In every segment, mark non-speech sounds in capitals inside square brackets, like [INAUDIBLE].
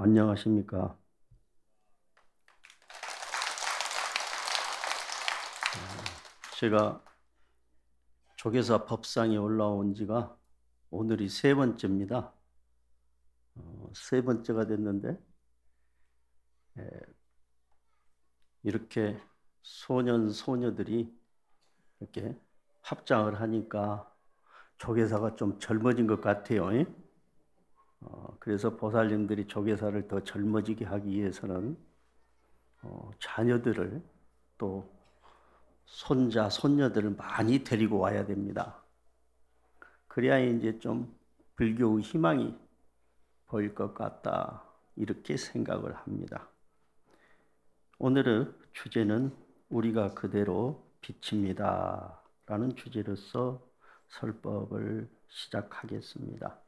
안녕하십니까. 제가 조계사 법상에 올라온 지가 오늘이 세 번째입니다. 어, 세 번째가 됐는데 에, 이렇게 소년 소녀들이 이렇게 합장을 하니까 조계사가 좀 젊어진 것 같아요. 어, 그래서 보살님들이 조계사를 더 젊어지게 하기 위해서는 어, 자녀들을 또 손자, 손녀들을 많이 데리고 와야 됩니다. 그래야 이제 좀 불교의 희망이 보일 것 같다. 이렇게 생각을 합니다. 오늘의 주제는 우리가 그대로 빛입니다. 라는 주제로서 설법을 시작하겠습니다.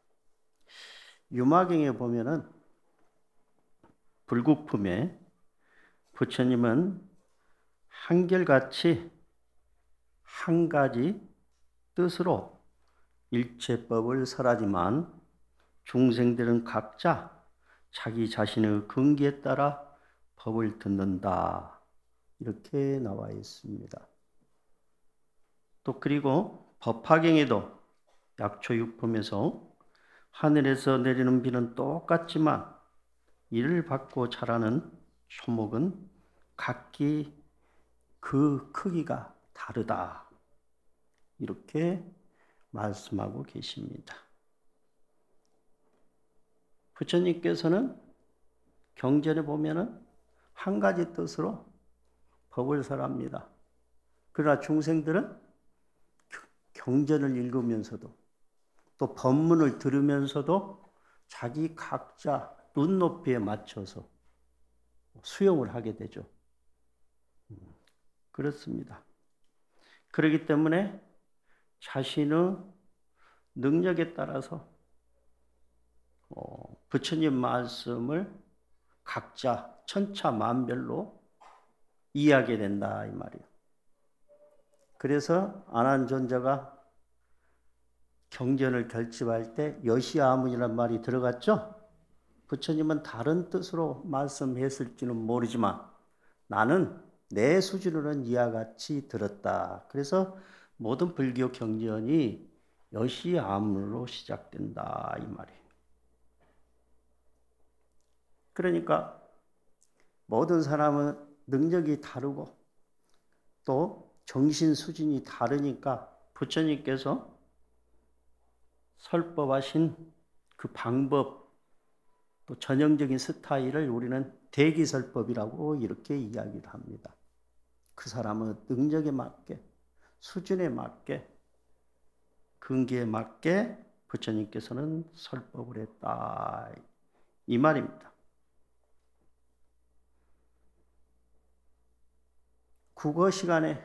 유마경에 보면은 불국품에 부처님은 한결같이 한 가지 뜻으로 일체법을 설하지만 중생들은 각자 자기 자신의 근기에 따라 법을 듣는다. 이렇게 나와 있습니다. 또 그리고 법화경에도 약초육품에서 하늘에서 내리는 비는 똑같지만 이를 받고 자라는 초목은 각기 그 크기가 다르다. 이렇게 말씀하고 계십니다. 부처님께서는 경전에 보면은 한 가지 뜻으로 법을 설합니다. 그러나 중생들은 경전을 읽으면서도 또 법문을 들으면서도 자기 각자 눈높이에 맞춰서 수용을 하게 되죠. 음, 그렇습니다. 그렇기 때문에 자신의 능력에 따라서 어, 부처님 말씀을 각자 천차만별로 이해하게 된다 이 말이에요. 그래서 안한존자가 경전을 결집할 때 여시아문이란 말이 들어갔죠. 부처님은 다른 뜻으로 말씀했을지는 모르지만 나는 내 수준으로는 이와 같이 들었다. 그래서 모든 불교 경전이 여시아문으로 시작된다 이 말이에요. 그러니까 모든 사람은 능력이 다르고 또 정신 수준이 다르니까 부처님께서 설법하신 그 방법 또 전형적인 스타일을 우리는 대기설법이라고 이렇게 이야기를 합니다. 그 사람의 능력에 맞게 수준에 맞게 근기에 맞게 부처님께서는 설법을 했다 이 말입니다. 국어 시간에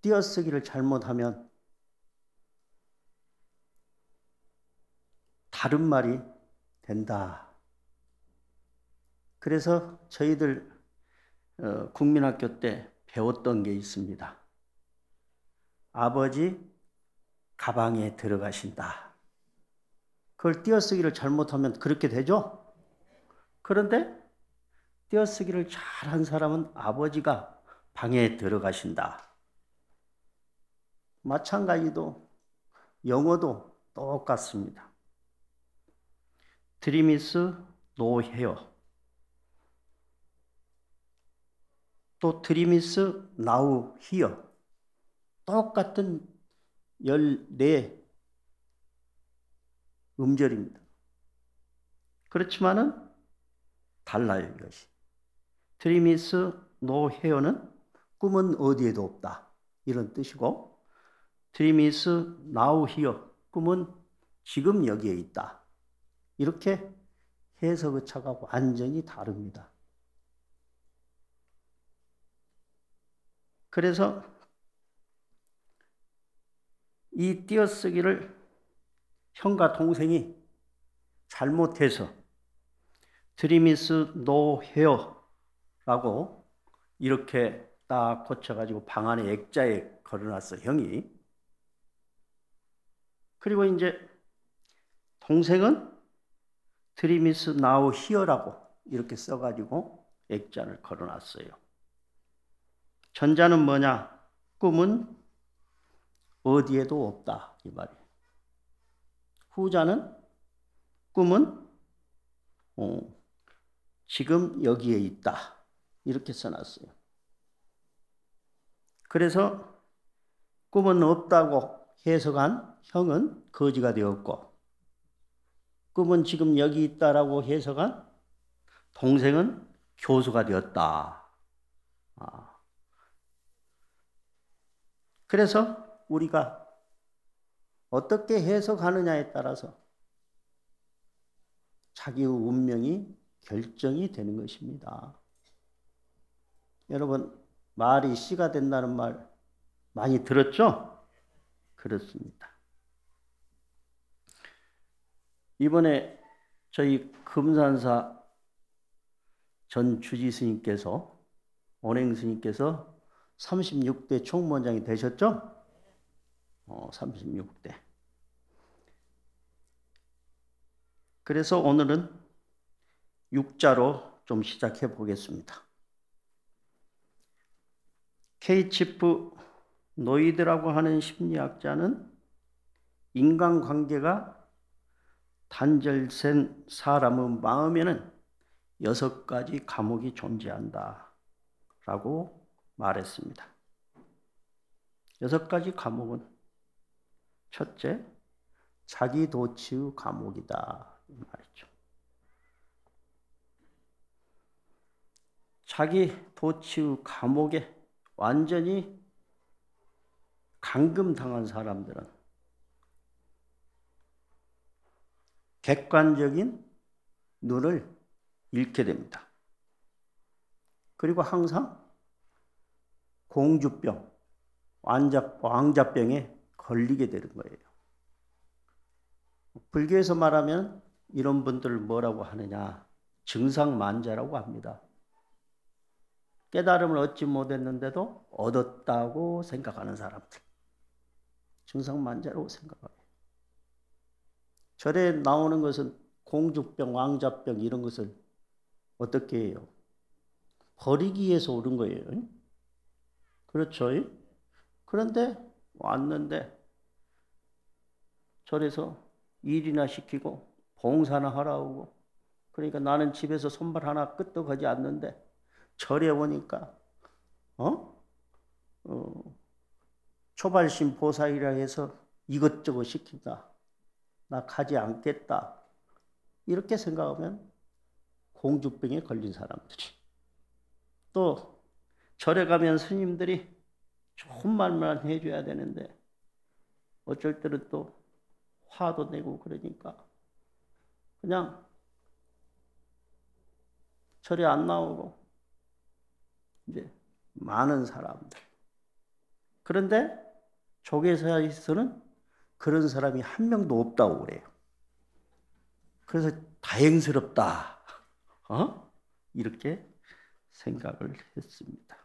띄어쓰기를 잘못하면 다른 말이 된다. 그래서 저희들 어, 국민학교 때 배웠던 게 있습니다. 아버지 가방에 들어가신다. 그걸 띄어쓰기를 잘못하면 그렇게 되죠? 그런데 띄어쓰기를 잘한 사람은 아버지가 방에 들어가신다. 마찬가지도 영어도 똑같습니다. 드리미스 노 헤어 또 Dream is now here 똑같은 14 음절입니다. 그렇지만은 달라요, 이것이. Dream is nowhere는 꿈은 어디에도 없다. 이런 뜻이고, Dream is now here, 꿈은 지금 여기에 있다. 이렇게 해석의 차가 완전히 다릅니다. 그래서 이 띄어쓰기를 형과 동생이 잘못해서 드리미스 노 헤어라고 이렇게 딱 고쳐가지고 방 안에 액자에 걸어놨어 형이. 그리고 이제 동생은 Dream is now here라고 이렇게 써가지고 액자를 걸어놨어요. 전자는 뭐냐? 꿈은 어디에도 없다 이 말이에요. 후자는 꿈은 어, 지금 여기에 있다 이렇게 써놨어요. 그래서 꿈은 없다고 해석한 형은 거지가 되었고 꿈은 지금 여기 있다라고 해석한 동생은 교수가 되었다. 아. 그래서 우리가 어떻게 해석하느냐에 따라서 자기의 운명이 결정이 되는 것입니다. 여러분, 말이 씨가 된다는 말 많이 들었죠? 그렇습니다. 이번에 저희 금산사 전 주지 스님께서 원행 스님께서 36대 총무원장이 되셨죠? 어, 36대. 그래서 오늘은 육자로 좀 시작해 보겠습니다. 케이치프 노이드라고 하는 심리학자는 인간관계가 단절된 사람의 마음에는 여섯 가지 감옥이 존재한다. 라고 말했습니다. 여섯 가지 감옥은 첫째, 자기 도치의 감옥이다. 말이죠. 자기 도치의 감옥에 완전히 감금당한 사람들은 객관적인 눈을 잃게 됩니다. 그리고 항상 공주병, 왕자, 왕자병에 걸리게 되는 거예요. 불교에서 말하면 이런 분들을 뭐라고 하느냐? 증상만자라고 합니다. 깨달음을 얻지 못했는데도 얻었다고 생각하는 사람들. 증상만자라고 생각해요. 절에 나오는 것은 공주병, 왕자병 이런 것을 어떻게 해요? 버리기 위해서 오른 거예요. 그렇죠? 그런데 왔는데 절에서 일이나 시키고 봉사나 하라고 그러니까 나는 집에서 손발 하나 끄떡하지 않는데 절에 오니까 어? 어 초발심 보살이라 해서 이것저것 시킨다. 나 가지 않겠다. 이렇게 생각하면 공주병에 걸린 사람들이 또 절에 가면 스님들이 좋은 말만 해줘야 되는데 어쩔 때는 또 화도 내고 그러니까 그냥 절에 안 나오고 이제 많은 사람들. 그런데 조계사에서는 그런 사람이 한 명도 없다고 그래요. 그래서 다행스럽다. 어? 이렇게 생각을 했습니다.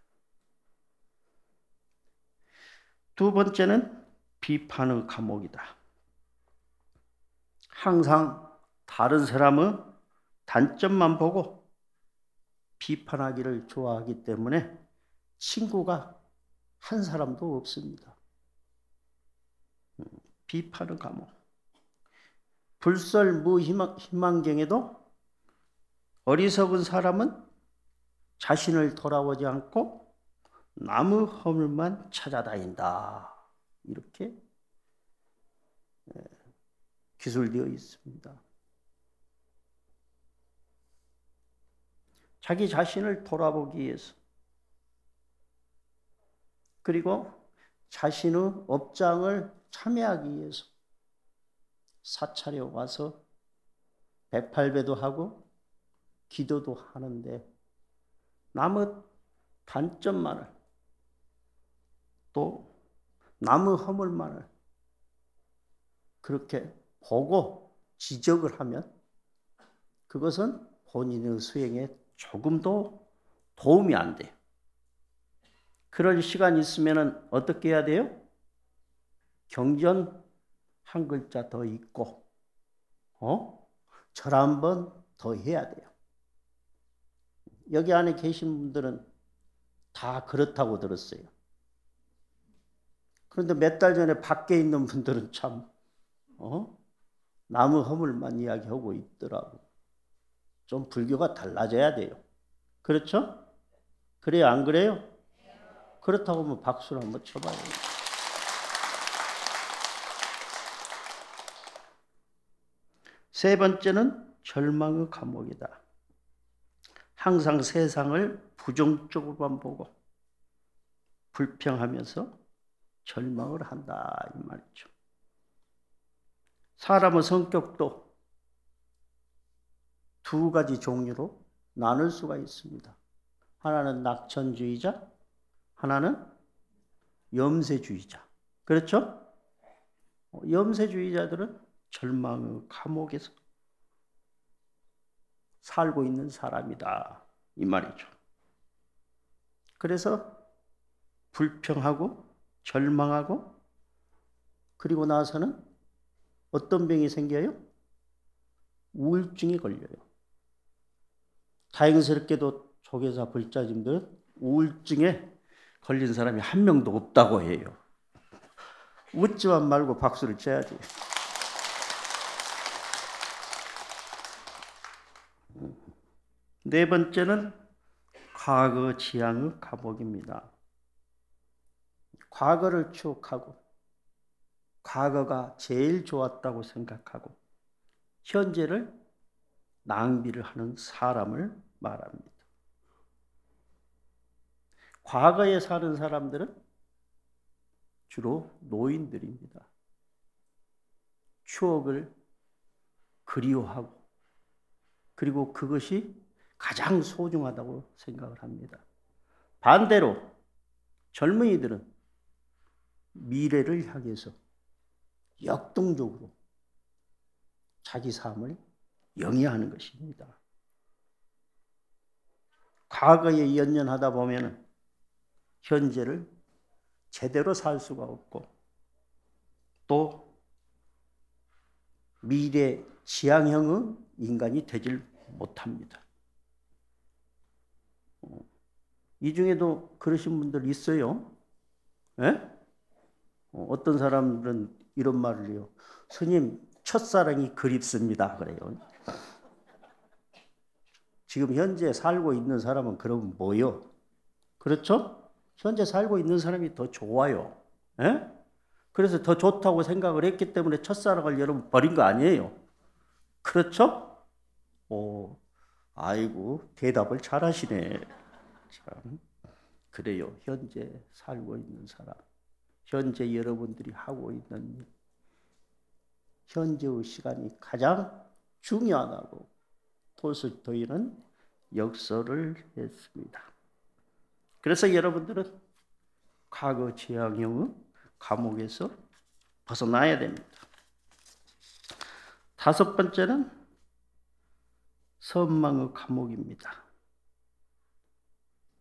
두 번째는 비판의 감옥이다. 항상 다른 사람의 단점만 보고 비판하기를 좋아하기 때문에 친구가 한 사람도 없습니다. 음, 비판의 감옥. 불설 무희망경에도 어리석은 사람은 자신을 돌아보지 않고 나무 허물만 찾아다닌다. 이렇게 예, 기술되어 있습니다. 자기 자신을 돌아보기 위해서 그리고 자신의 업장을 참여하기 위해서 사찰에 와서 백팔배도 하고 기도도 하는데 남의 단점만을 또 남의 허물만을 그렇게 보고 지적을 하면 그것은 본인의 수행에 조금도 도움이 안 돼요. 그럴 시간 있으면 어떻게 해야 돼요? 경전 한 글자 더 읽고, 어? 절 한 번 더 해야 돼요. 여기 안에 계신 분들은 다 그렇다고 들었어요. 그런데 몇 달 전에 밖에 있는 분들은 참, 어? 나무 허물만 이야기하고 있더라고. 좀 불교가 달라져야 돼요. 그렇죠? 그래요? 안 그래요? 그렇다고 하면 박수를 한번 쳐봐요. 세 번째는 절망의 감옥이다. 항상 세상을 부정적으로만 보고 불평하면서 절망을 한다 이 말이죠. 사람의 성격도 두 가지 종류로 나눌 수가 있습니다. 하나는 낙천주의자, 하나는 염세주의자. 그렇죠? 어, 염세주의자들은 절망의 감옥에서 살고 있는 사람이다. 이 말이죠. 그래서 불평하고 절망하고 그리고 나서는 어떤 병이 생겨요? 우울증이 걸려요. 다행스럽게도 조계사 불자님들은 우울증에 걸린 사람이 한 명도 없다고 해요. 웃지만 말고 박수를 쳐야지. 네 번째는 과거 지향의 감옥입니다. 과거를 추억하고 과거가 제일 좋았다고 생각하고 현재를 낭비를 하는 사람을 말합니다. 과거에 사는 사람들은 주로 노인들입니다. 추억을 그리워하고 그리고 그것이 가장 소중하다고 생각을 합니다. 반대로 젊은이들은 미래를 향해서 역동적으로 자기 삶을 영위하는 것입니다. 과거에 연연하다 보면 현재를 제대로 살 수가 없고 또 미래 지향형의 인간이 되질 못합니다. 이 중에도 그러신 분들 있어요. 예? 어, 어떤 사람들은 이런 말을 해요. 스님, 첫사랑이 그립습니다. 그래요. 지금 현재 살고 있는 사람은 그럼 뭐요? 그렇죠? 현재 살고 있는 사람이 더 좋아요. 예? 그래서 더 좋다고 생각을 했기 때문에 첫사랑을 여러분 버린 거 아니에요. 그렇죠? 오, 아이고, 대답을 잘 하시네. 참 그래요. 현재 살고 있는 사람, 현재 여러분들이 하고 있는 일, 현재의 시간이 가장 중요하다고 토스토이는 역설을 했습니다. 그래서 여러분들은 과거 지향형의 감옥에서 벗어나야 됩니다. 다섯 번째는 선망의 감옥입니다.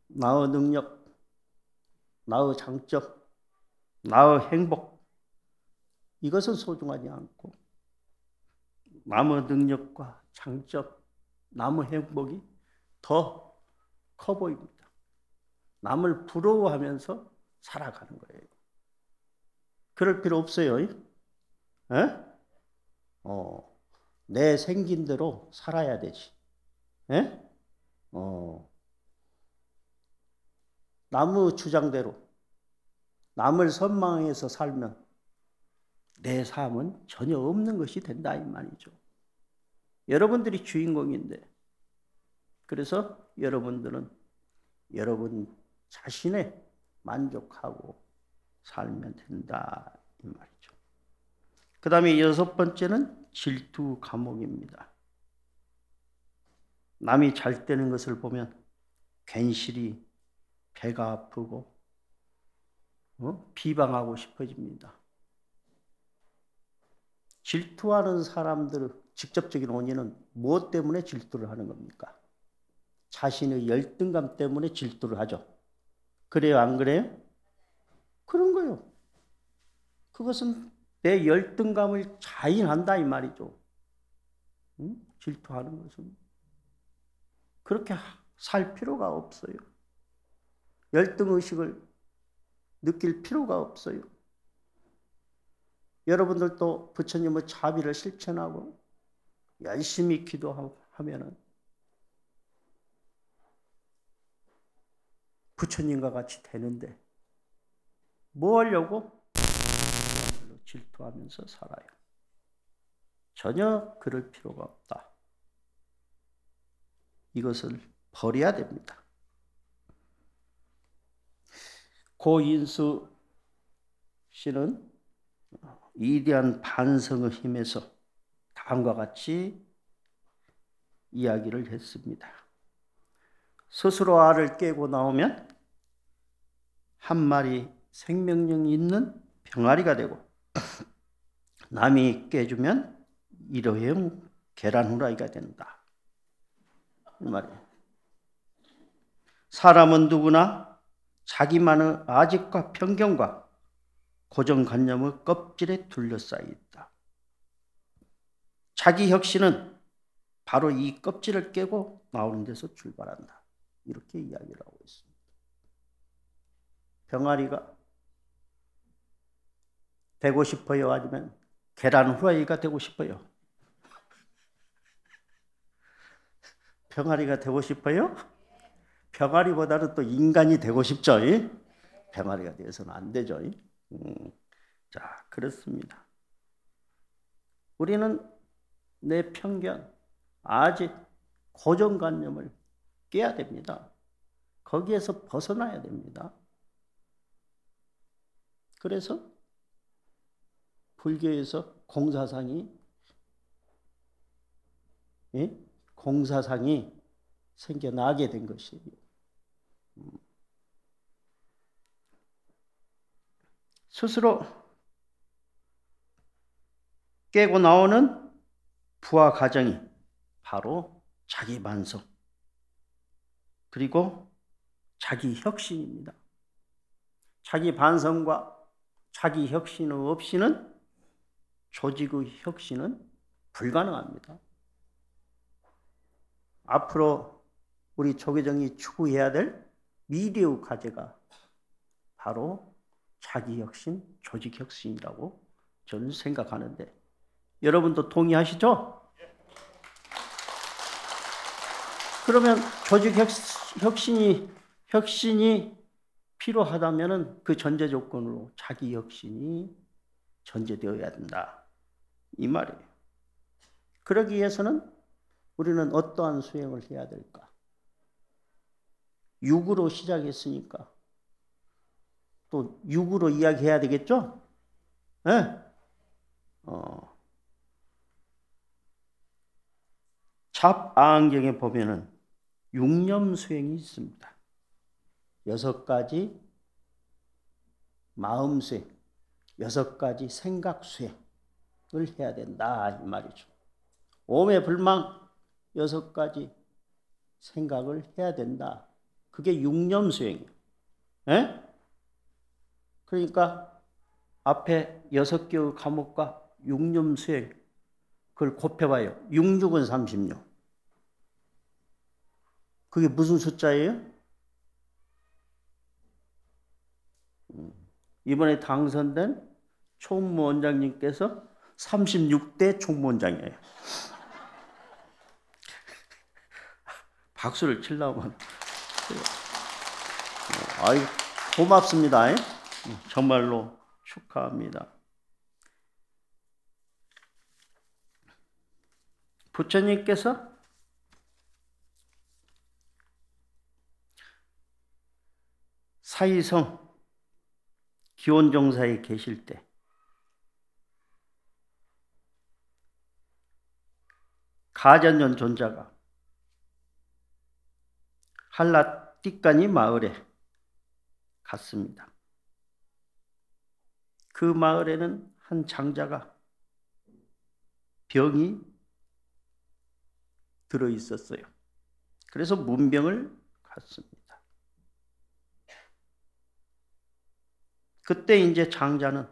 나의 능력, 나의 장점, 나의 행복, 이것은 소중하지 않고, 남의 능력과 장점, 남의 행복이 더 커 보입니다. 남을 부러워하면서 살아가는 거예요. 그럴 필요 없어요. 에? 어, 내 생긴 대로 살아야 되지. 에? 어, 남의 주장대로 남을 선망해서 살면 내 삶은 전혀 없는 것이 된다 이 말이죠. 여러분들이 주인공인데 그래서 여러분들은 여러분 자신에 만족하고 살면 된다 이 말이죠. 그 다음에 여섯 번째는 질투 감옥입니다. 남이 잘 되는 것을 보면 괜시리 배가 아프고 어? 비방하고 싶어집니다. 질투하는 사람들의 직접적인 원인은 무엇 때문에 질투를 하는 겁니까? 자신의 열등감 때문에 질투를 하죠. 그래요, 안 그래요? 그런 거요. 그것은 내 열등감을 자인한다 이 말이죠. 응? 질투하는 것은 그렇게 살 필요가 없어요. 열등 의식을 느낄 필요가 없어요. 여러분들도 부처님의 자비를 실천하고 열심히 기도하면은 부처님과 같이 되는데 뭐 하려고? 질투하면서 살아요. 전혀 그럴 필요가 없다. 이것을 버려야 됩니다. 고인수 씨는 위대한 반성의 힘에서 다음과 같이 이야기를 했습니다. 스스로 알을 깨고 나오면 한 마리 생명력 있는 병아리가 되고 남이 깨주면 일회용 계란 후라이가 된다. 이 말이에요. 사람은 누구나 자기만의 아직과 편견과 고정관념의 껍질에 둘러싸여 있다. 자기 혁신은 바로 이 껍질을 깨고 나오는 데서 출발한다. 이렇게 이야기를 하고 있습니다. 병아리가 되고 싶어요? 아니면 계란 후라이가 되고 싶어요? 병아리가 되고 싶어요? 병아리보다는 또 인간이 되고 싶죠. 병아리가 되어서는 안 되죠. 음. 자, 그렇습니다. 우리는 내 편견, 아직 고정관념을 깨야 됩니다. 거기에서 벗어나야 됩니다. 그래서 불교에서 공사상이 예? 공사상이 생겨나게 된 것이에요. 음. 스스로 깨고 나오는 부하 가정이 바로 자기 반성 그리고 자기 혁신입니다. 자기 반성과 자기 혁신 없이는 조직의 혁신은 불가능합니다. 앞으로 우리 조계정이 추구해야 될 미래의 과제가 바로 자기 혁신, 조직 혁신이라고 저는 생각하는데 여러분도 동의하시죠? 그러면 조직 혁신이 혁신이 필요하다면은 그 전제 조건으로 자기 혁신이 전제되어야 된다. 이 말이에요. 그러기 위해서는 우리는 어떠한 수행을 해야 될까? 육으로 시작했으니까 또 육으로 이야기해야 되겠죠? 네? 어. 잡아안경에 보면은 육념 수행이 있습니다. 여섯 가지 마음 수행, 여섯 가지 생각 수행을 해야 된다 이 말이죠. 오매 불망 여섯 가지 생각을 해야 된다. 그게 육념 수행이에요. 에? 그러니까 앞에 여섯 개의 과목과 육념 수행 그걸 곱해봐요. 6, 6은 36. 그게 무슨 숫자예요? 음, 이번에 당선된 총무원장님께서 36대 총무원장이에요. [LAUGHS] 박수를 치려면. 아이, 고맙습니다. 정말로 축하합니다. 부처님께서 사이성 기원종사에 계실 때 가전년 존자가 한라띠까니 마을에 갔습니다. 그 마을에는 한 장자가 병이 들어 있었어요. 그래서 문병을 갔습니다. 그때 이제 장자는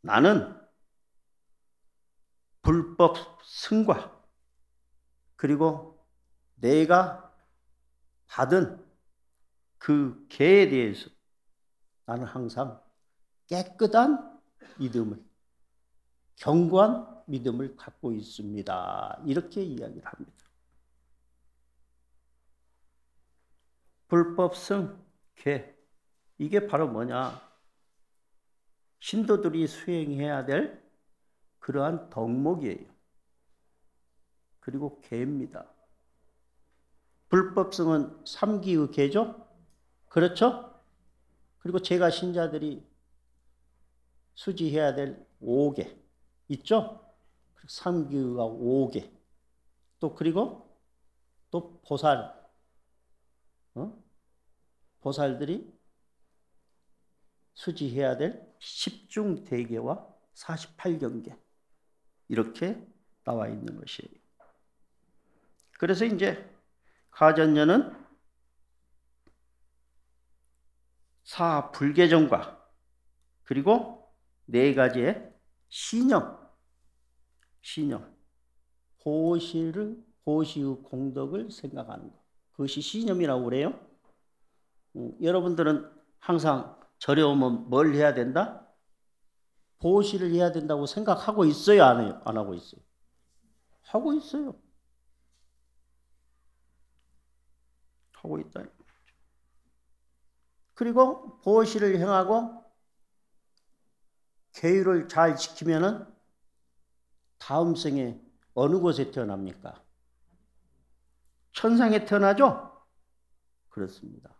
나는 불법 승과 그리고 내가 받은 그 개에 대해서 나는 항상 깨끗한 믿음을, 견고한 믿음을 갖고 있습니다. 이렇게 이야기를 합니다. 불법성 개. 이게 바로 뭐냐? 신도들이 수행해야 될 그러한 덕목이에요. 그리고 개입니다. 불법성은 삼기의 개죠? 그렇죠? 그리고 제가 신자들이 수지해야 될 5개 있죠? 삼기가 5개. 또 그리고 또 보살 어? 보살들이 수지해야 될 10중 대계와 48경계 이렇게 나와 있는 것이에요. 그래서 이제 가전녀는 사 불계정과 그리고 네 가지의 신영, 신영, 호시를 호시의 공덕을 생각하는 것. 그것이 신념이라고 그래요. 음, 여러분들은 항상 오면 뭘 해야 된다? 보시를 해야 된다고 생각하고 있어요? 안 해요? 안 하고 있어요? 하고 있어요. 하고 있다. 그리고 보시를 행하고 계율을 잘 지키면은 다음 생에 어느 곳에 태어납니까? 천상에 태어나죠? 그렇습니다.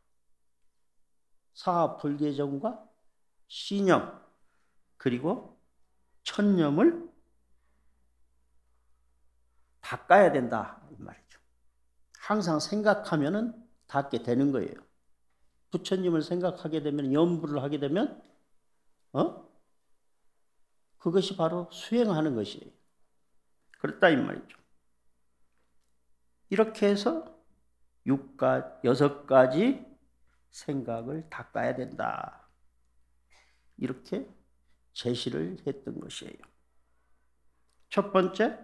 사불계정과 신념 그리고 천념을 닦아야 된다 이 말이죠. 항상 생각하면은 닦게 되는 거예요. 부처님을 생각하게 되면 염불을 하게 되면 어? 그것이 바로 수행하는 것이에요. 그렇다 이 말이죠. 이렇게 해서 6가, 6가지 생각을 닦아야 된다. 이렇게 제시를 했던 것이에요. 첫 번째,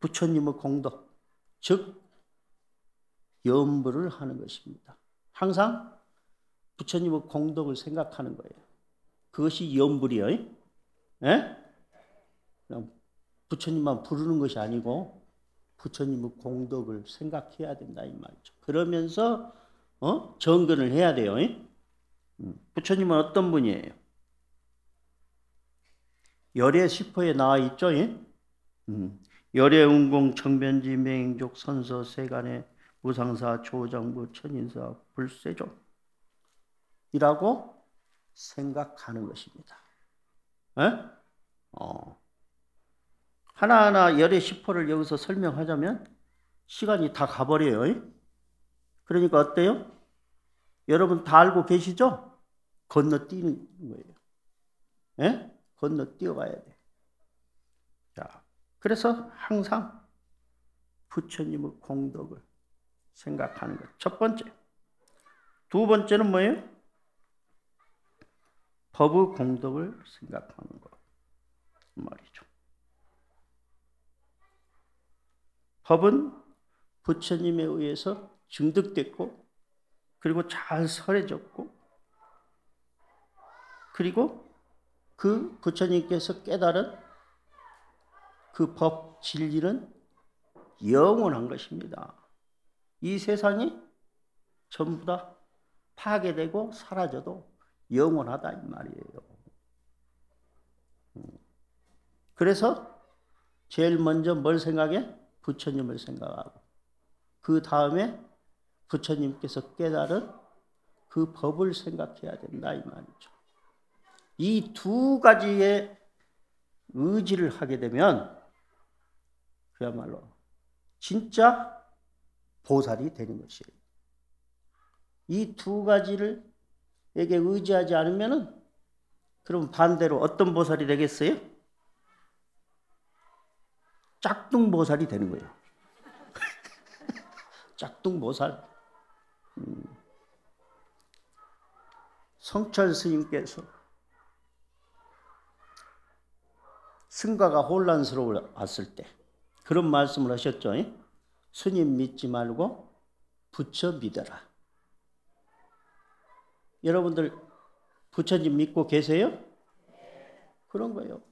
부처님의 공덕, 즉, 염불을 하는 것입니다. 항상 부처님의 공덕을 생각하는 거예요. 그것이 염불이요. 예? 부처님만 부르는 것이 아니고 부처님의 공덕을 생각해야 된다 이 말이죠. 그러면서 어? 정근을 해야 돼요. 음, 부처님은 어떤 분이에요? 열의 시포에 나와 있죠. 음, 열의 운공 청변지 맹족 선서 세간의 무상사 조장부 천인사 불세종 이라고 생각하는 것입니다. 에? 어. 하나하나 열의 시포를 여기서 설명하자면 시간이 다 가버려요. 그러니까 어때요? 여러분 다 알고 계시죠? 건너뛰는 거예요. 예? 건너뛰어가야 돼. 자, 그래서 항상 부처님의 공덕을 생각하는 것. 첫 번째. 두 번째는 뭐예요? 법의 공덕을 생각하는 것. 말이죠. 법은 부처님에 의해서 증득됐고 그리고 잘 설해졌고 그리고 그 부처님께서 깨달은 그 법 진리는 영원한 것입니다. 이 세상이 전부 다 파괴되고 사라져도 영원하다 이 말이에요. 음. 그래서 제일 먼저 뭘 생각해? 부처님을 생각하고 그 다음에 부처님께서 깨달은 그 법을 생각해야 된다 이 말이죠. 이 두 가지의 의지를 하게 되면 그야말로 진짜 보살이 되는 것이에요. 이 두 가지를 에게 의지하지 않으면은 그럼 반대로 어떤 보살이 되겠어요? 짝퉁 보살이 되는 거예요. [LAUGHS] 짝퉁 보살. 음. 성철 스님께서 승가가 혼란스러워 왔을 때 그런 말씀을 하셨죠. 스님 믿지 말고 부처 믿어라. 여러분들 부처님 믿고 계세요? 그런 거예요.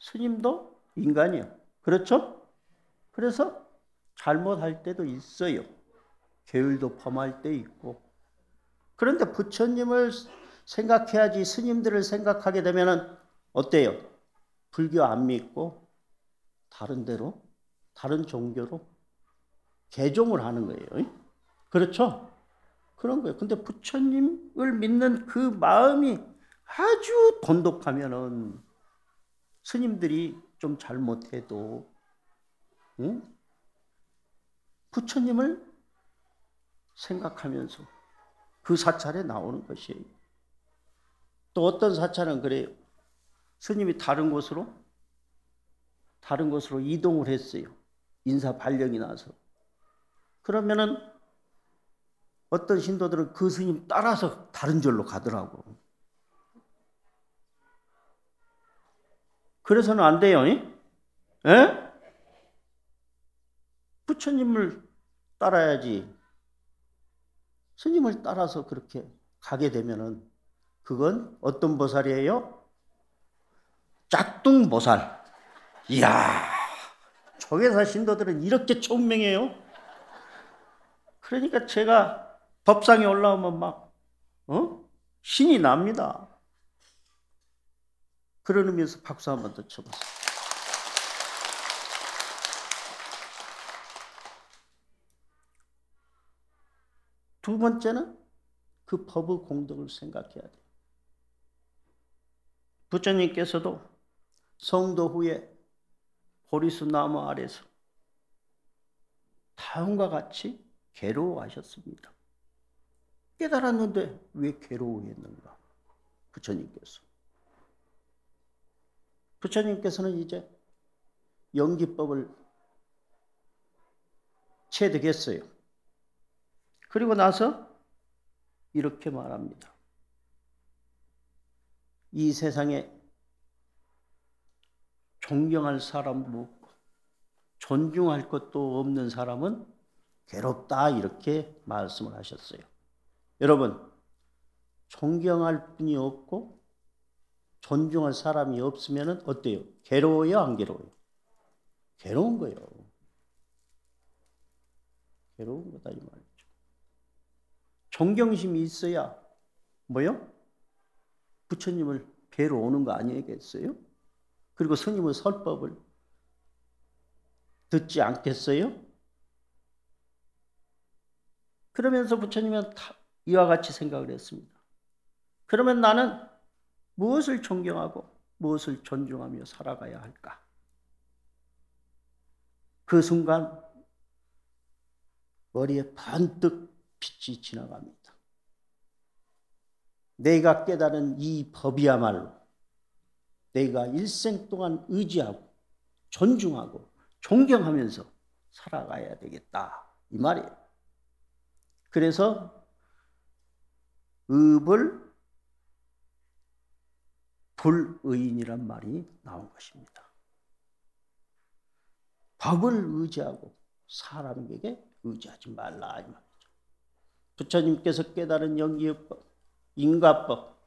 스님도 인간이요. 그렇죠? 그래서 잘못할 때도 있어요. 게을도 범할 때 있고. 그런데 부처님을 생각해야지 스님들을 생각하게 되면 어때요? 불교 안 믿고 다른 데로 다른 종교로 개종을 하는 거예요. 그렇죠? 그런 거예요. 근데 부처님을 믿는 그 마음이 아주 돈독하면은 스님들이 좀 잘못해도 응? 부처님을 생각하면서 그 사찰에 나오는 것이에요. 또 어떤 사찰은 그래요. 스님이 다른 곳으로 다른 곳으로 이동을 했어요. 인사 발령이 나서. 그러면은 어떤 신도들은 그 스님 따라서 다른 절로 가더라고. 그래서는 안 돼요. 에? 부처님을 따라야지. 스님을 따라서 그렇게 가게 되면은 그건 어떤 보살이에요? 짝퉁보살. 이야, 조계사 신도들은 이렇게 총명해요. 그러니까 제가 법상에 올라오면 막, 어? 신이 납니다. 그런 의미에서 박수 한 번 더 쳐봤어요. 두 번째는 그 법의 공덕을 생각해야 돼. 부처님께서도 성도 후에 보리수 나무 아래서 다음과 같이 괴로워하셨습니다. 깨달았는데 왜 괴로워했는가? 부처님께서. 부처님께서는 이제 연기법을 체득했어요. 그리고 나서 이렇게 말합니다. 이 세상에 존경할 사람도 없고 존중할 것도 없는 사람은 괴롭다 이렇게 말씀을 하셨어요. 여러분 존경할 분이 없고 존중할 사람이 없으면 어때요? 괴로워요, 안 괴로워요? 괴로운 거예요. 괴로운 거다 이 말이죠. 존경심이 있어야 뭐요? 부처님을 뵈러 오는 거 아니겠어요? 그리고 스님의 설법을 듣지 않겠어요? 그러면서 부처님은 이와 같이 생각을 했습니다. 그러면 나는 무엇을 존경하고 무엇을 존중하며 살아가야 할까? 그 순간 머리에 반뜩 빛이 지나갑니다. 내가 깨달은 이 법이야말로 내가 일생 동안 의지하고 존중하고 존경하면서 살아가야 되겠다. 이 말이에요. 그래서 읍을 불의인이란 말이 나온 것입니다. 법을 의지하고 사람에게 의지하지 말라 이 말이죠. 부처님께서 깨달은 영기법, 인가법,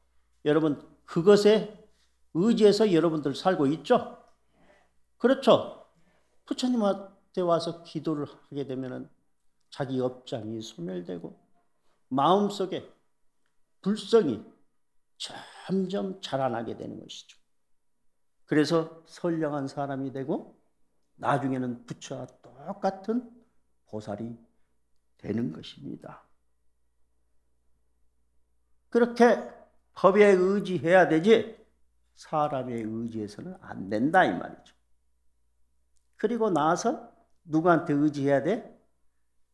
여러분 그것에 의지해서 여러분들 살고 있죠? 그렇죠? 부처님한테 와서 기도를 하게 되면 자기 업장이 소멸되고 마음속에 불성이 점점 자라나게 되는 것이죠. 그래서 선량한 사람이 되고 나중에는 부처와 똑같은 보살이 되는 것입니다. 그렇게 법에 의지해야 되지 사람의 의지해서는 안 된다 이 말이죠. 그리고 나서 누구한테 의지해야 돼?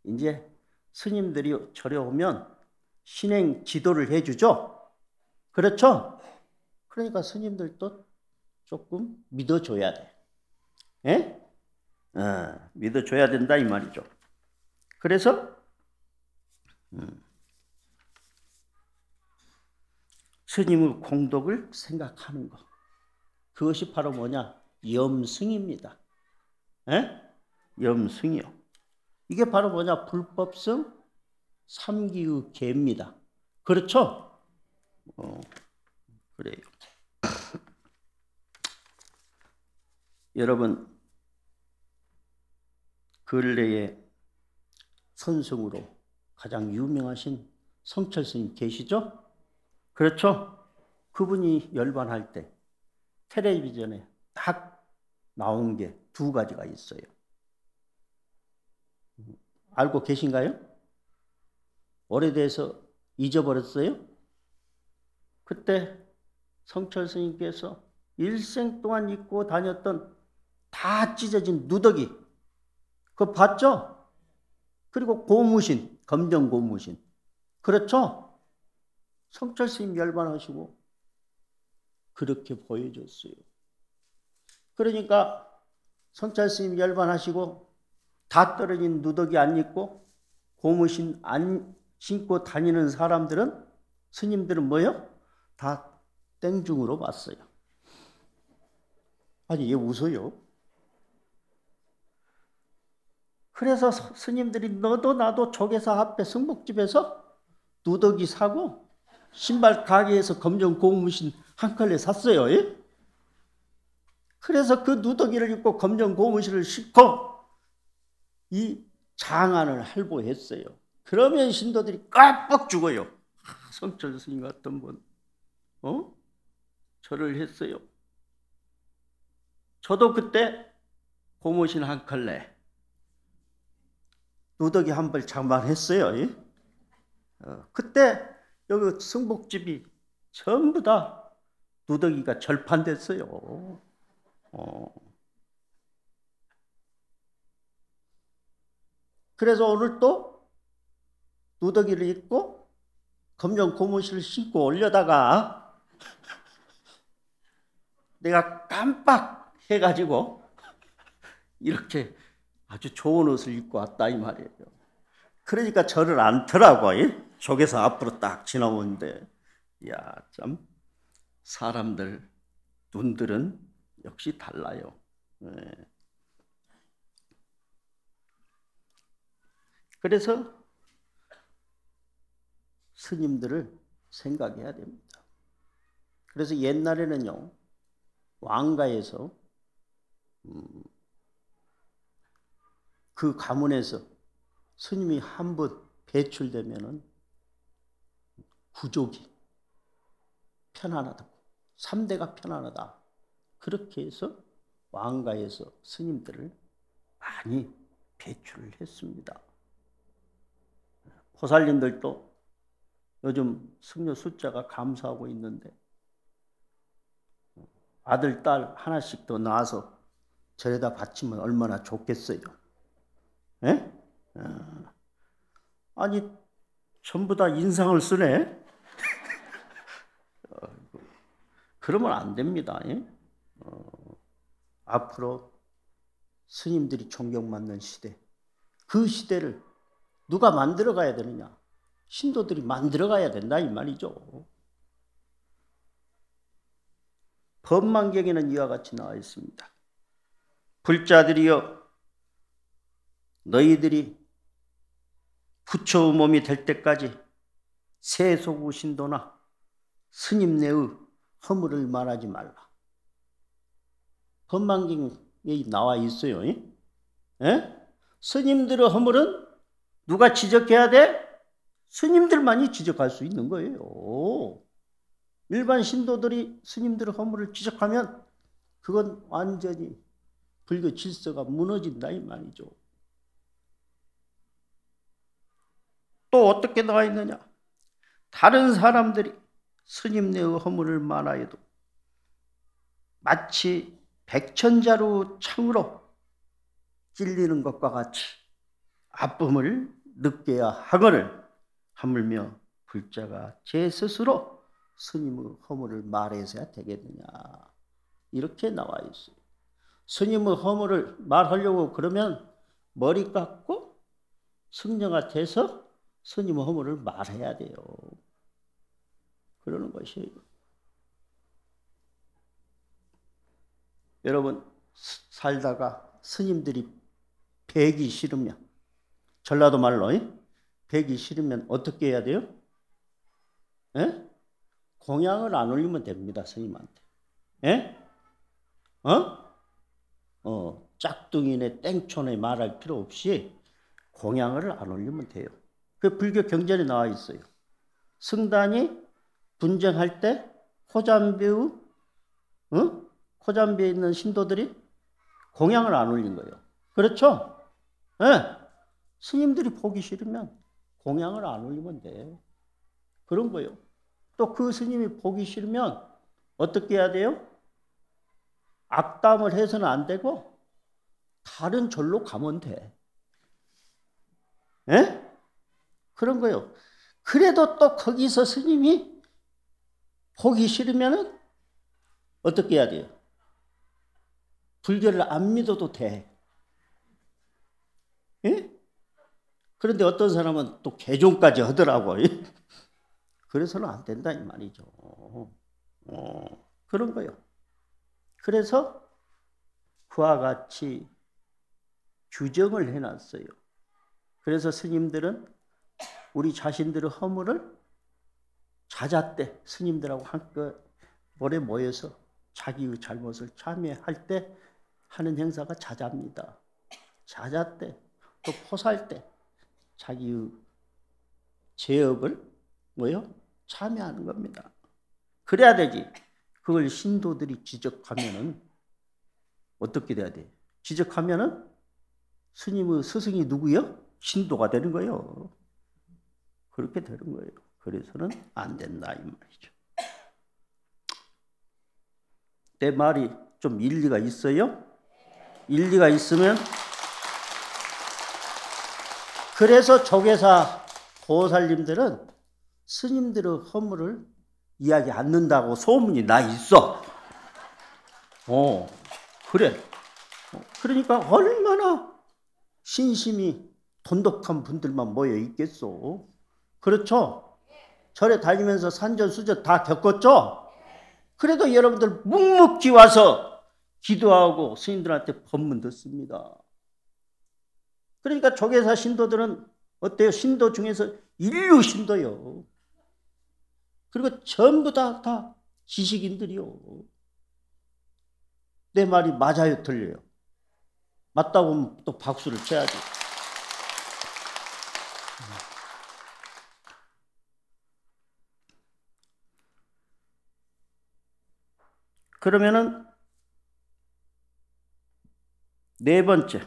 이제 스님들이 절에 오면 신행 지도를 해주죠. 그렇죠? 그러니까 스님들도 조금 믿어줘야 돼. 예? 어, 믿어줘야 된다 이 말이죠. 그래서 음, 스님의 공덕을 생각하는 것. 그것이 바로 뭐냐? 염승입니다. 에? 염승이요. 이게 바로 뭐냐? 불법성 삼기의 개입니다. 그렇죠? 어, 그래요. [LAUGHS] 여러분, 근래에 선승으로 가장 유명하신 성철 스님 계시죠? 그렇죠? 그분이 열반할 때 텔레비전에 딱 나온 게 두 가지가 있어요. 알고 계신가요? 오래돼서 잊어버렸어요? 그때 성철 스님께서 일생 동안 입고 다녔던 다 찢어진 누더기 그거 봤죠? 그리고 고무신, 검정 고무신 그렇죠? 성철 스님 열반하시고 그렇게 보여줬어요. 그러니까 성철 스님 열반하시고 다 떨어진 누더기 안 입고 고무신 안 신고 다니는 사람들은 스님들은 뭐요? 다 땡중으로 봤어요. 아니 얘 웃어요. 그래서 스님들이 너도 나도 조계사 앞에 승복집에서 누더기 사고 신발 가게에서 검정 고무신 한 컬레 샀어요. 예? 그래서 그 누더기를 입고 검정 고무신을 신고 이 장안을 할보했어요. 그러면 신도들이 깜빡 죽어요. 성철 스님 같은 분, 어? 절을 했어요. 저도 그때 고무신 한 컬레, 누더기 한 벌 장만했어요. 예? 어, 그때 여기 승복집이 전부 다 누더기가 절판됐어요. 어. 그래서 오늘 또 누더기를 입고 검정 고무신을 신고 올려다가 [LAUGHS] 내가 깜빡 해가지고 [LAUGHS] 이렇게 아주 좋은 옷을 입고 왔다 이 말이에요. 그러니까 저를 안더라고. 조개서 앞으로 딱 지나오는데 야, 참 사람들 눈들은 역시 달라요. 네. 그래서 스님들을 생각해야 됩니다. 그래서 옛날에는요, 왕가에서 음, 그 가문에서 스님이 한 번 배출되면은 구족이 편안하다고, 3대가 편안하다. 그렇게 해서 왕가에서 스님들을 많이 배출을 했습니다. 보살님들도 요즘 승려 숫자가 감소하고 있는데 아들, 딸 하나씩 더 낳아서 절에다 바치면 얼마나 좋겠어요. 예? 아니, 전부 다 인상을 쓰네? [LAUGHS] 그러면 안 됩니다. 예? 어, 앞으로 스님들이 존경받는 시대, 그 시대를 누가 만들어 가야 되느냐? 신도들이 만들어 가야 된다 이 말이죠. 법만경에는 이와 같이 나와 있습니다. 불자들이여 너희들이 부처 몸이 될 때까지 세속우 신도나 스님 내의 허물을 말하지 말라. 법만경에 나와 있어요. 에? 스님들의 허물은 누가 지적해야 돼? 스님들만이 지적할 수 있는 거예요. 일반 신도들이 스님들의 허물을 지적하면 그건 완전히 불교 질서가 무너진다 이 말이죠. 또 어떻게 나와 있느냐? 다른 사람들이 스님 내의 허물을 말하여도 마치 백천자루 창으로 찔리는 것과 같이 아픔을 느껴야 하거늘 하물며 불자가 제 스스로 스님의 허물을 말해서야 되겠느냐 이렇게 나와 있어요. 스님의 허물을 말하려고 그러면 머리 깎고 승려가 돼서 스님의 허물을 말해야 돼요. 그러는 것이에요. 여러분 살다가 스님들이 배기 싫으면 전라도 말로 배기 싫으면 어떻게 해야 돼요? 에? 공양을 안 올리면 됩니다 스님한테. 에? 어? 어 짝둥이네 땡촌에 말할 필요 없이 공양을 안 올리면 돼요. 그 불교 경전에 나와 있어요. 승단이 분쟁할 때 코잔배우, 어? 코잔배에 있는 신도들이 공양을 안 올린 거예요. 그렇죠? 예. 네. 스님들이 보기 싫으면 공양을 안 올리면 돼. 그런 거예요. 또 그 스님이 보기 싫으면 어떻게 해야 돼요? 악담을 해서는 안 되고 다른 절로 가면 돼. 예? 그런 거요. 그래도 또 거기서 스님이 보기 싫으면은 어떻게 해야 돼요? 불교를 안 믿어도 돼. 예? 그런데 어떤 사람은 또 개종까지 하더라고. [LAUGHS] 그래서는 안 된다 이 말이죠. 어, 그런 거요. 그래서 그와 같이 규정을 해놨어요. 그래서 스님들은 우리 자신들의 허물을 자자때 스님들하고 한꺼번에 모여서 자기의 잘못을 참여할 때 하는 행사가 자자입니다. 자자 때, 또 포살 때 자기의 제업을 뭐요? 참여하는 겁니다. 그래야 되지. 그걸 신도들이 지적하면은 어떻게 돼야 돼? 지적하면은 스님의 스승이 누구요? 신도가 되는 거예요. 그렇게 되는 거예요. 그래서는 안 된다 이 말이죠. 내 말이 좀 일리가 있어요? 일리가 있으면 그래서 조계사 보살님들은 스님들의 허물을 이야기 않는다고 소문이 나 있어. 어, 그래. 그러니까 얼마나 신심이 돈독한 분들만 모여 있겠소. 그렇죠? 절에 다니면서 산전수전 다 겪었죠? 그래도 여러분들 묵묵히 와서 기도하고 스님들한테 법문 듣습니다. 그러니까 조계사 신도들은 어때요? 신도 중에서 인류 신도요. 그리고 전부 다, 다 지식인들이요. 내 말이 맞아요, 틀려요? 맞다고 하면 또 박수를 쳐야지. 그러면은 네 번째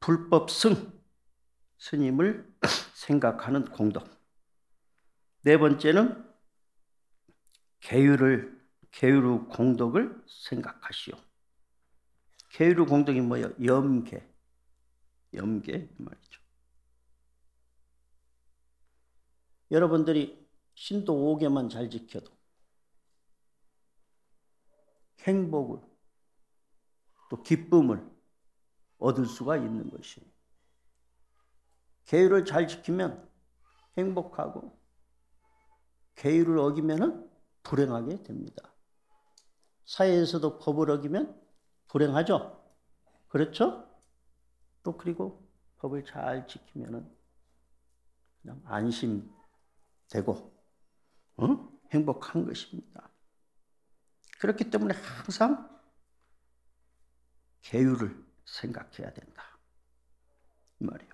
불법 승 스님을 [CLEARS THROAT] 생각하는 공덕. 네 번째는 계율을 계율의 공덕을 생각하시오. 계율의 공덕이 뭐예요? 염계. 염계 말이죠. 여러분들이 신도 5개만 잘 지켜도 행복을 또 기쁨을 얻을 수가 있는 것이. 계율을 잘 지키면 행복하고 계율을 어기면 불행하게 됩니다. 사회에서도 법을 어기면 불행하죠. 그렇죠? 또 그리고 법을 잘 지키면 그냥 안심되고 어? 행복한 것입니다. 그렇기 때문에 항상 계율을 생각해야 된다. 이 말이에요.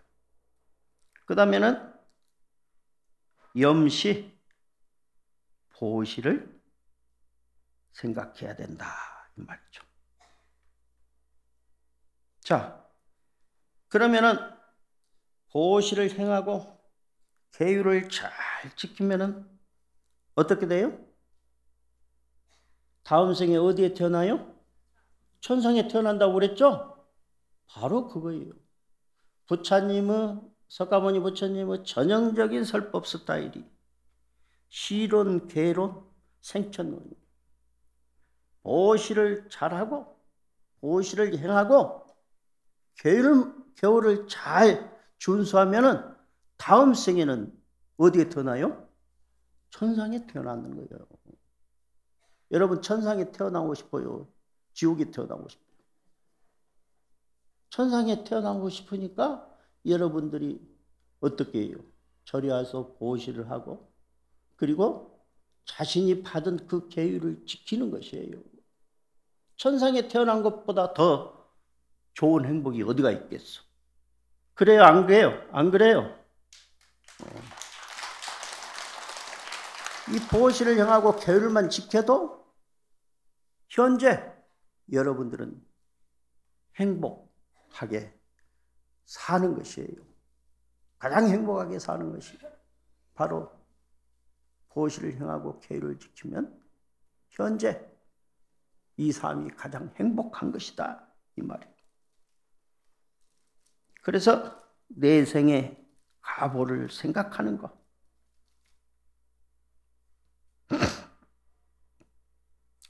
그 다음에는 염시, 보시를 생각해야 된다. 이 말이죠. 자, 그러면은 보시를 행하고 계율을 잘 지키면은 어떻게 돼요? 다음 생에 어디에 태어나요? 천상에 태어난다고 그랬죠? 바로 그거예요. 부처님의 석가모니 부처님의 전형적인 설법 스타일이 시론, 개론, 생천론. 오시를 잘하고 오시를 행하고 겨울, 겨울을 잘 준수하면은 다음 생에는 어디에 태어나요? 천상에 태어나는 거예요. 여러분 천상에 태어나고 싶어요? 지옥에 태어나고 싶어요. 천상에 태어나고 싶으니까 여러분들이 어떻게 해요? 저리 와서 보시를 하고 그리고 자신이 받은 그 계율을 지키는 것이에요. 천상에 태어난 것보다 더 좋은 행복이 어디가 있겠어? 그래요? 안 그래요? 안 그래요? 어. 이 보호실을 향하고 계율만 지켜도 현재 여러분들은 행복 하게 사는 것이에요. 가장 행복하게 사는 것이 바로 보호실을 향하고 계율을 지키면 현재 이 삶이 가장 행복한 것이다. 이 말이에요. 그래서 내 생의 가보를 생각하는 것.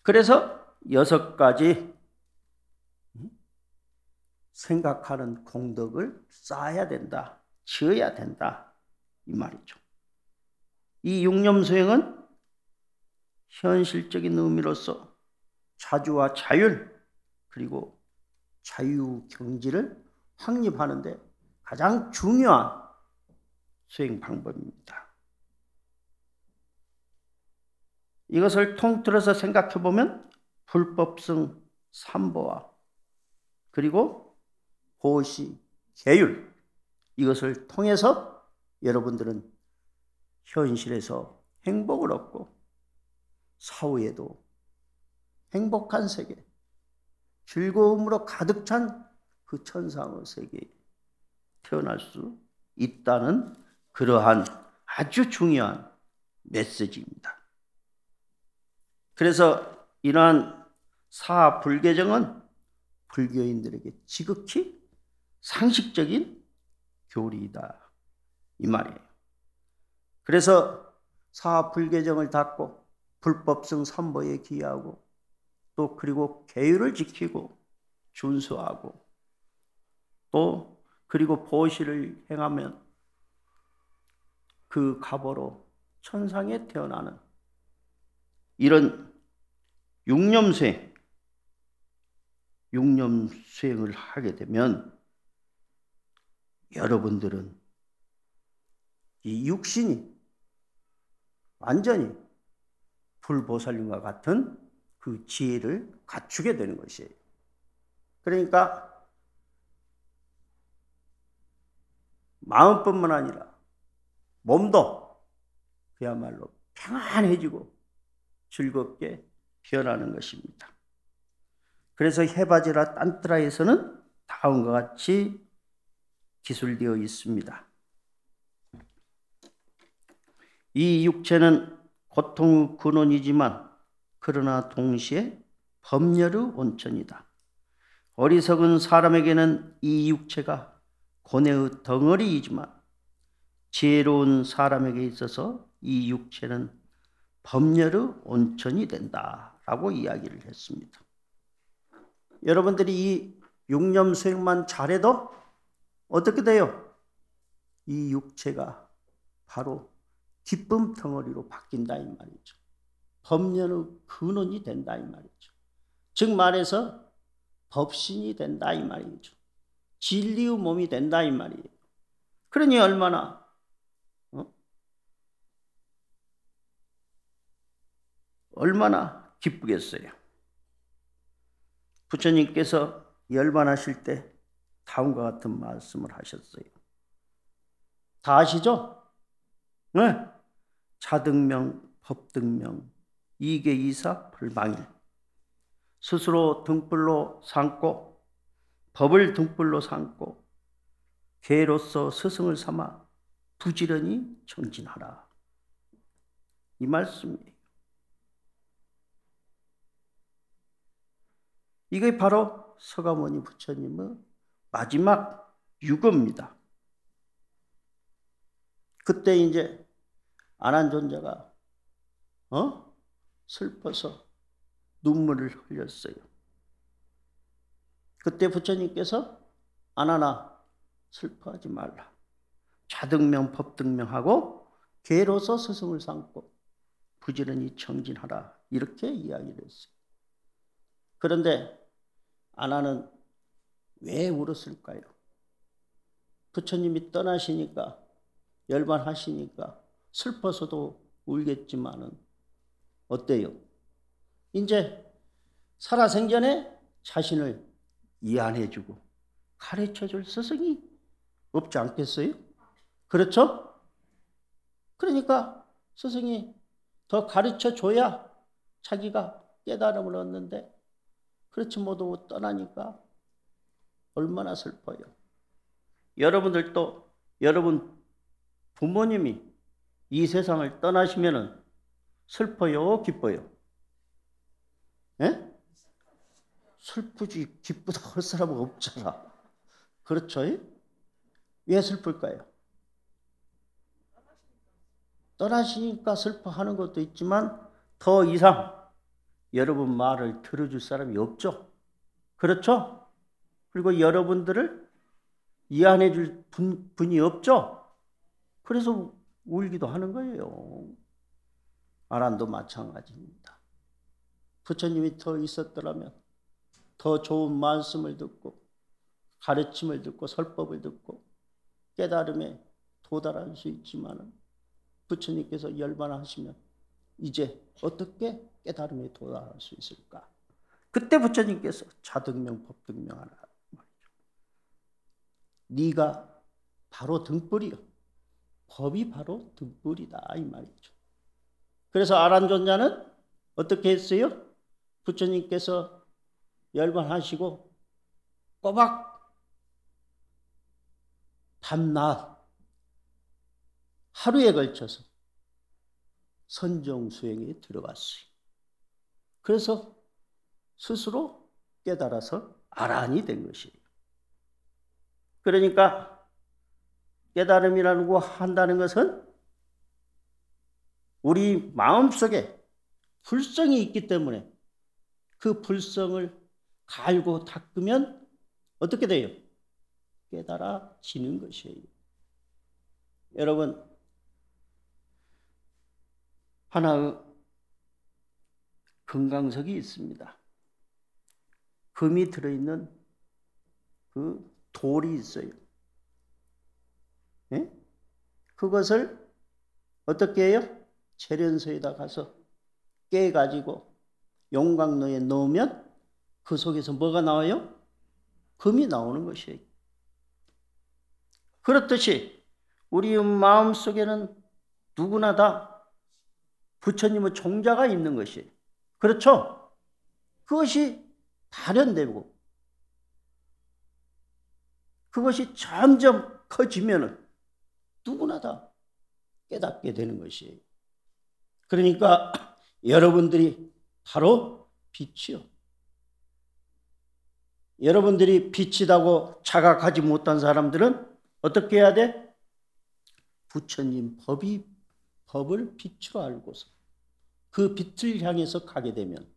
그래서 여섯 가지 생각하는 공덕을 쌓아야 된다. 지어야 된다. 이 말이죠. 이 육념 수행은 현실적인 의미로서 자주와 자율 그리고 자유 경지를 확립하는데 가장 중요한 수행 방법입니다. 이것을 통틀어서 생각해 보면 불법성 삼보와 그리고 보시 계율 이것을 통해서 여러분들은 현실에서 행복을 얻고 사후에도 행복한 세계, 즐거움으로 가득 찬 그 천상의 세계에 태어날 수 있다는 그러한 아주 중요한 메시지입니다. 그래서 이러한 사불개정은 불교인들에게 지극히 상식적인 교리이다. 이 말이에요. 그래서 사불개정을 닫고 불법성 선보에 기하고 또 그리고 계율을 지키고 준수하고 또 그리고 보시를 행하면 그 가보로 천상에 태어나는 이런 육념수행, 육념수행을 하게 되면 여러분들은 이 육신이 완전히 불보살님과 같은 그 지혜를 갖추게 되는 것이에요. 그러니까 마음뿐만 아니라 몸도 그야말로 평안해지고 즐겁게 변하는 것입니다. 그래서 해바지라 딴트라에서는 다음과 같이 기술되어 있습니다. 이 육체는 고통의 근원이지만 그러나 동시에 법렬의 온천이다. 어리석은 사람에게는 이 육체가 고뇌의 덩어리이지만 지혜로운 사람에게 있어서 이 육체는 법렬의 온천이 된다라고 이야기를 했습니다. 여러분들이 이 육념 수행만 잘해도 어떻게 돼요? 이 육체가 바로 기쁨 덩어리로 바뀐다 이 말이죠. 법년의 근원이 된다 이 말이죠. 즉 말해서 법신이 된다 이 말이죠. 진리의 몸이 된다 이 말이에요. 그러니 얼마나 어? 얼마나 기쁘겠어요. 부처님께서 열반하실 때 다음과 같은 말씀을 하셨어요. 다 아시죠? 네. 자등명, 법등명, 이계 이사, 불방일. 스스로 등불로 삼고 법을 등불로 삼고 개로서 스승을 삼아 부지런히 정진하라. 이 말씀이에요. 이게 바로 서가모니 부처님의 마지막 유거입니다. 그때 이제 안한존자가 어? 슬퍼서 눈물을 흘렸어요. 그때 부처님께서 안하나 슬퍼하지 말라. 자등명 법등명하고 개로서 스승을 삼고 부지런히 정진하라. 이렇게 이야기를 했어요. 그런데 아나는 왜 울었을까요? 부처님이 떠나시니까 열반하시니까 슬퍼서도 울겠지만은 어때요? 이제 살아생전에 자신을 이안해주고 가르쳐줄 스승이 없지 않겠어요? 그렇죠? 그러니까 스승이 더 가르쳐줘야 자기가 깨달음을 얻는데 그렇지 못하고 떠나니까 얼마나 슬퍼요. 여러분들도 여러분 부모님이 이 세상을 떠나시면은 슬퍼요, 기뻐요? 예? 슬프지 기쁘다 할 사람은 없잖아. 그렇죠? 왜 슬플까요? 떠나시니까 슬퍼하는 것도 있지만 더 이상 여러분 말을 들어줄 사람이 없죠. 그렇죠? 그리고 여러분들을 이해해 줄 분, 분이 없죠. 그래서 울기도 하는 거예요. 아란도 마찬가지입니다. 부처님이 더 있었더라면 더 좋은 말씀을 듣고 가르침을 듣고 설법을 듣고 깨달음에 도달할 수 있지만은 부처님께서 열반하시면 이제 어떻게 깨달음에 도달할 수 있을까? 그때 부처님께서 자등명 법등명 하라 말이죠. 네가 바로 등불이요. 법이 바로 등불이다 이 말이죠. 그래서 아란존자는 어떻게 했어요? 부처님께서 열반하시고 꼬박 밤낮 하루에 걸쳐서 선정 수행에 들어갔어요. 그래서 스스로 깨달아서 아란이 된 것이에요. 그러니까 깨달음이라는 거 한다는 것은 우리 마음속에 불성이 있기 때문에 그 불성을 갈고 닦으면 어떻게 돼요? 깨달아지는 것이에요. 여러분, 하나의 금강석이 있습니다. 금이 들어있는 그 돌이 있어요. 예? 그것을 어떻게 해요? 재련소에다 가서 깨가지고 용광로에 넣으면 그 속에서 뭐가 나와요? 금이 나오는 것이에요. 그렇듯이 우리 마음 속에는 누구나 다 부처님의 종자가 있는 것이에요. 그렇죠? 그것이 발현되고 그것이 점점 커지면은 누구나 다 깨닫게 되는 것이에요. 그러니까 [CLEARS THROAT] 여러분들이 바로 빛이요. 여러분들이 빛이다고 자각하지 못한 사람들은 어떻게 해야 돼? 부처님 법이 법을 빛으로 알고서 그 빛을 향해서 가게 되면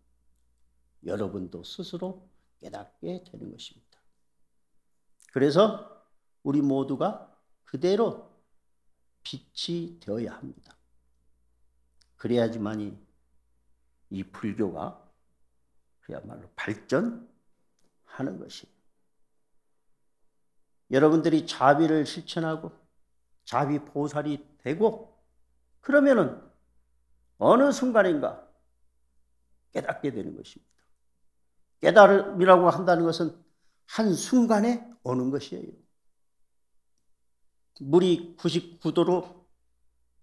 여러분도 스스로 깨닫게 되는 것입니다. 그래서 우리 모두가 그대로 빛이 되어야 합니다. 그래야지만이 이 불교가 그야말로 발전 하는 것이. 여러분들이 자비를 실천하고 자비 보살이 되고 그러면은 어느 순간인가 깨닫게 되는 것입니다. 깨달음이라고 한다는 것은 한 순간에 오는 것이에요. 물이 99도로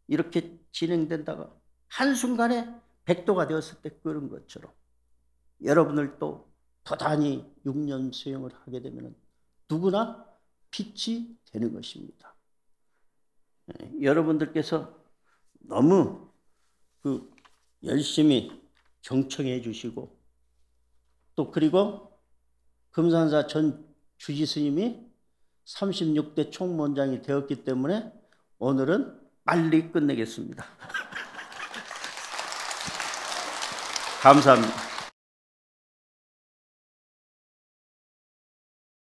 이렇게 진행된다가 한순간에 100도가 되었을 때 끓은 것처럼 여러분들도 부단히 6년 수행을 하게 되면 누구나 빛이 되는 것입니다. 예, 여러분들께서 너무 그 열심히 경청해 주시고 또 그리고 금산사 전 주지 스님이 36대 총무원장이 되었기 때문에 오늘은 빨리 끝내겠습니다. [LAUGHS] 감사합니다.